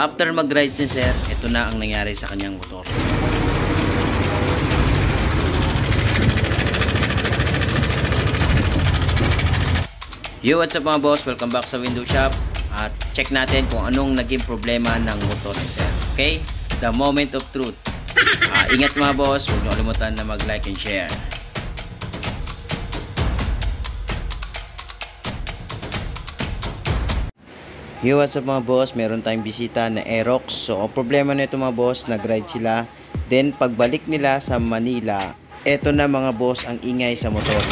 After mag-ride si sir, ito na ang nangyari sa kanyang motor. Yo, what's up mga boss? Welcome back sa window shop. At check natin kung anong naging problema ng motor ni sir. Okay? The moment of truth. Ah, ingat mga boss, huwag niyo kalimutan na mag-like and share. Yo, what's up mga boss? Meron tayong bisita na Aerox. So, ang problema nito mga boss, nag-ride sila. Then, pagbalik nila sa Manila, eto na mga boss ang ingay sa motor.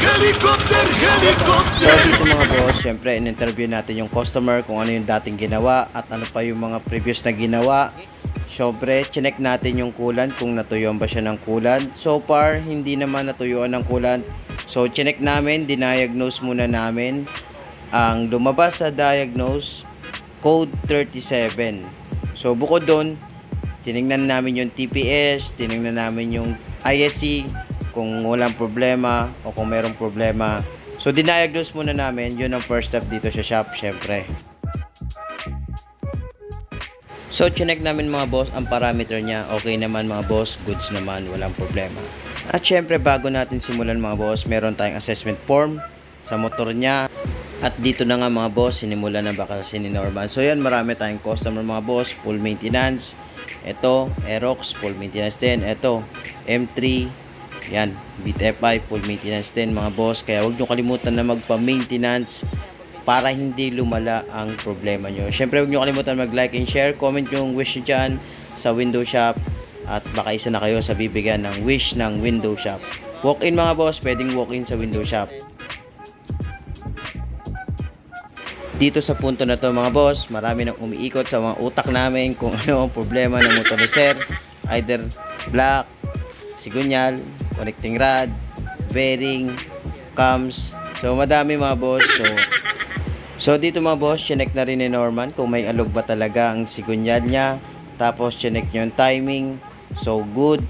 Helicopter! So, Helicopter! dito mga boss, syempre, in-interview natin yung customer kung ano yung dating ginawa at ano pa yung mga previous na ginawa. Syempre, chinek natin yung coolant kung natuyuan ba siya ng coolant. So far, hindi naman natuyuan ng coolant. So, chinek namin, diniagnose muna namin. Ang lumabas sa diagnose, code 37. So, bukod doon, tiningnan namin yung TPS, tiningnan namin yung ISC, kung walang problema o kung merong problema. So, diniagnose muna namin. Yun ang first step dito sa shop, syempre. So, chinek namin mga boss, ang parameter niya, okay naman mga boss, goods naman, walang problema. At syempre, bago natin simulan mga boss, meron tayong assessment form sa motor niya. At dito na nga mga boss, sinimulan na baka si ni Norman. So yan, marami tayong customer mga boss, full maintenance. Ito, Aerox, full maintenance din. Ito, M3, yan, Beat FI, full maintenance din mga boss. Kaya huwag nyo kalimutan na magpa-maintenance para hindi lumala ang problema nyo. Siyempre, huwag nyo kalimutan mag-like and share. Comment yung wish nyo dyan sa window shop. At baka isa na kayo sa bibigyan ng wish ng window shop. Walk-in mga boss, pwedeng walk-in sa window shop. Dito sa punto na to mga boss, marami nang umiikot sa mga utak namin kung ano ang problema ng motor ni Sir. Either black, sigunyal, connecting rod, bearing, cams. So madami mga boss. So So dito mga boss, chinek na rin ni Norman kung may alog ba talaga ang sigunyal niya. Tapos chinek niya yung timing. So good,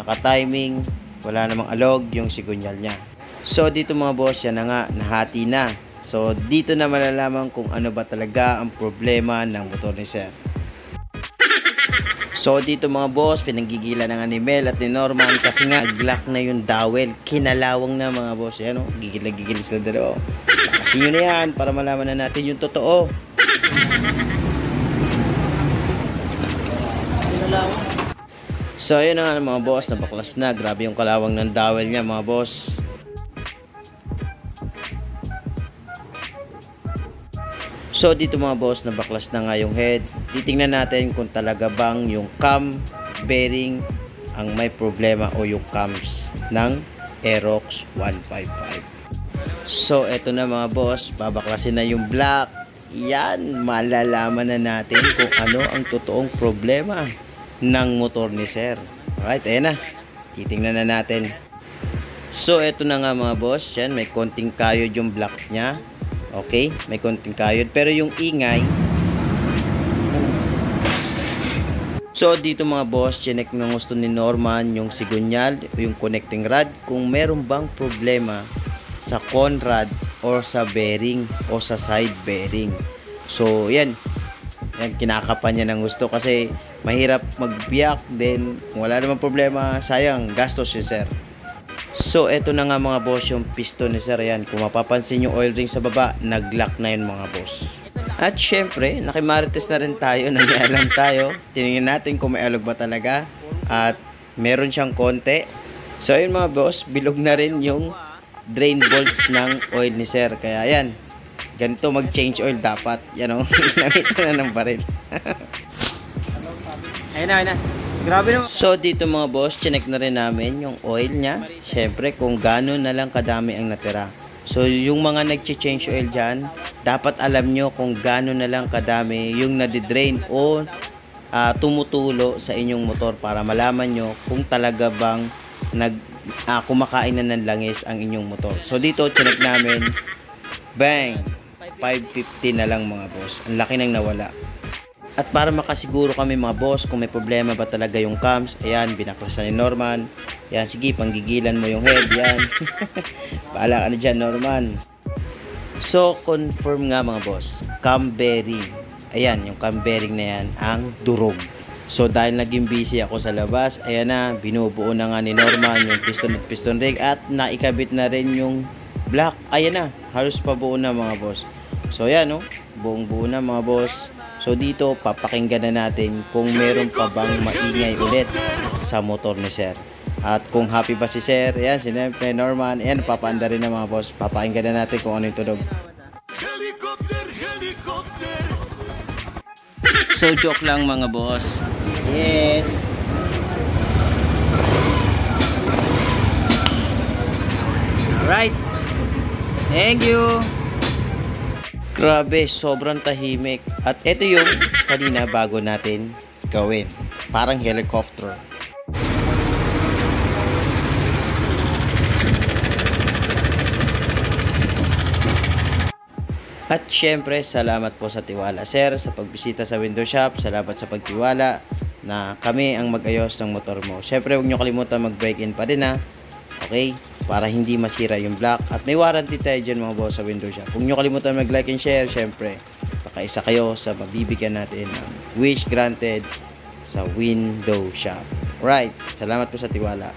naka-timing, wala namang alog yung sigunyal niya. So dito mga boss, yan na nga, nahati na. So dito na malalaman kung ano ba talaga ang problema ng motor ni Sir. So dito mga boss, pinanggigila na nga ni Mel at ni Norman kasi nga glock na yung dowel. Kinalawang na mga boss. Yan o, gigil na gigil sila dalawa. Kasi nyo na yan para malaman na natin yung totoo. So ayun na mga boss, nabaklas na. Grabe yung kalawang ng dowel niya mga boss. So dito mga boss, nabaklas na nga yung head. Titingnan natin kung talaga bang yung cam bearing ang may problema o yung cams ng Aerox 155. So eto na mga boss, babaklasin na yung black. Yan, malalaman na natin kung ano ang totoong problema ng motor ni Sir. Alright, ayan na. Titingnan na natin. So eto na nga mga boss, yan may konting kayod yung black niya. Okay, may konting kayod pero yung ingay So dito mga boss, chinek ng gusto ni Norman yung sigunyal o yung connecting rod kung meron bang problema sa conrad or sa bearing o sa side bearing. So yan, yan kinakapan niya ng gusto kasi mahirap magbiyak then kung wala namang problema, sayang gastos si sir. So eto na nga mga boss yung piston ni sir yan. Kung mapapansin yung oil ring sa baba, nag-lock na yun mga boss. At syempre, nakimarites na rin tayo, nangyayalam tayo. Tinignan natin kung may alog ba talaga. At meron siyang konti. So ayun mga boss, bilog na rin yung drain bolts ng oil ni sir. Kaya yan, ganito mag-change oil dapat. Yan o, ginamit na ng baril. Ayun na, ayun na. Grabe naman. So dito mga boss, chinek na rin namin yung oil niya. Syempre kung gano'n na lang kadami ang natira. So yung mga nag-change oil dyan, dapat alam nyo kung gano'n na lang kadami yung nadidrain o ah, tumutulo sa inyong motor para malaman nyo kung talaga bang nag ah, kumakain na ng langis ang inyong motor. So dito chinek namin, bang, 550 na lang mga boss. Ang laki nang nawala. At para makasiguro kami mga boss kung may problema ba talaga yung cams, ayan, binaklasan ni Norman. Yan, sige, panggigilan mo yung head, yan. Bahala ka na dyan, Norman. So, confirm nga mga boss, cam bearing. Ayan, yung cam bearing na yan, ang durog. So, dahil naging busy ako sa labas, ayan na, binubuo na nga ni Norman yung piston at piston rig at naikabit na rin yung black. Ayan na, halos pabuo na mga boss. So, ayan no, buong buo na mga boss. So, dito, papakinggan na natin kung meron pa bang maingay ulit sa motor ni Sir. At kung happy ba si Sir, ayan, sinempre Norman, ayan, papaanda rin na mga boss. Papakinggan na natin kung ano yung tunog. So joke lang mga boss. Yes. Alright. Thank you. Grabe, sobrang tahimik. At ito yung kanina bago natin gawin. Parang helicopter. At syempre, salamat po sa tiwala, sir, sa pagbisita sa window shop. Salamat sa pagtiwala na kami ang mag-ayos ng motor mo. Syempre, huwag nyo kalimutan mag-break-in pa din ha. Okay? Para hindi masira yung black. At may warranty tayo dyan mga boss sa window shop. Huwag nyo kalimutan mag-like and share. Syempre, baka isa kayo sa mabibigyan natin ng wish granted sa window shop. Right. Salamat po sa tiwala.